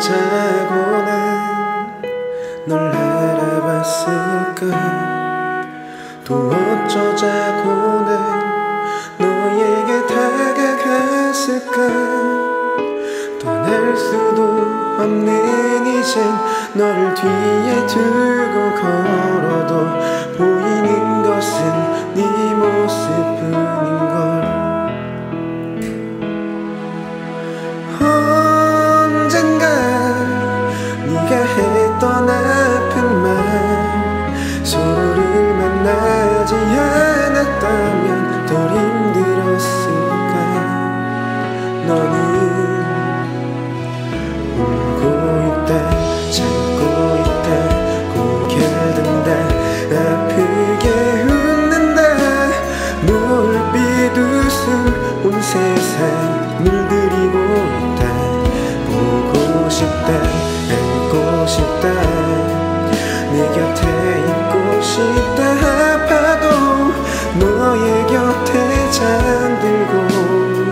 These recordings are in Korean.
어쩌자고 난널 알아봤을까? 또 어쩌자고 난 수도 없는 이젠 너를 뒤에 두고 걸어도 보이는 곁에 있고 싶다 아파도 너의 곁에 잠들고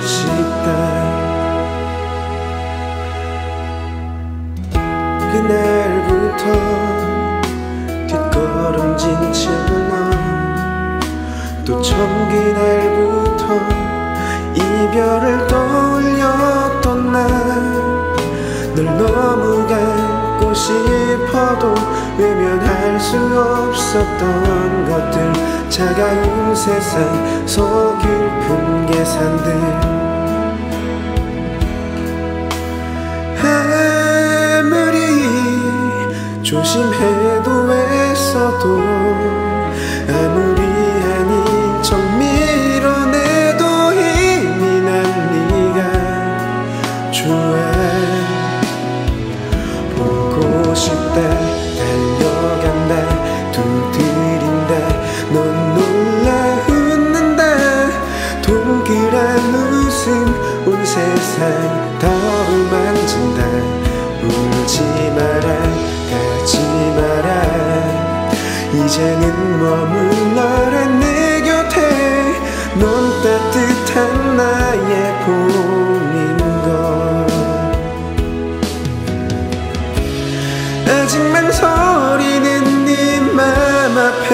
싶다. 그날부터 뒷걸음진 채넌또 처음 그날부터 이별을 떠올렸던 날 널 너무 가 하고 싶어도 외면 할수 없었던 것들 차가운 세상 서글픈 계산들. 아무리 조심해 세상 덜 만진다. 울지 마라 가지 마라. 이제는 머물러라 내 곁에. 넌 따뜻한 나의 봄인 걸 아직 망설이는 네 맘 앞에.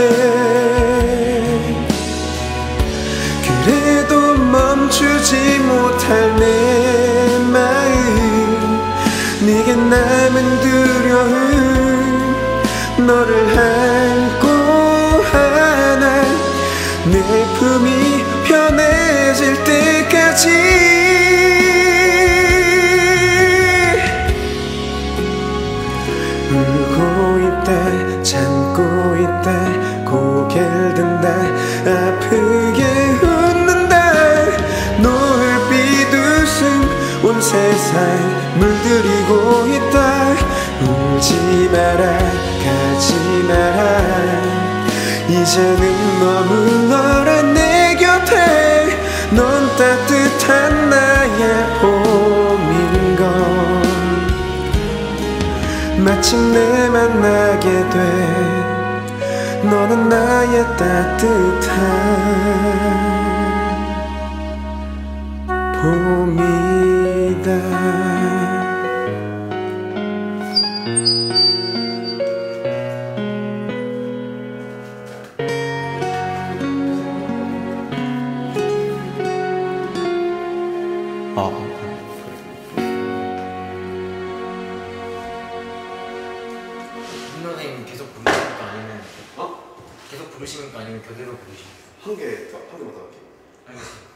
그래도 멈추지 못할 내 마음. 네게 남은 두려움 너를 안고 하나. 내 품이 편해질 때까지. 울고 있다 참고 있다 고개를 든다 아프게 세상 물들이고 있다. 울지 마라 가지 마라. 이제는 머물러라 내 곁에. 넌 따뜻한 나의 봄인 걸 마침내 만나게 돼. 너는 나의 따뜻한 봄이 선생님 계속 부르십니까 아니면 어? 계속 부르시는 거 아니면 교대로 부르십니까? 한 개, 한 개만 더 할게. 알겠습니다.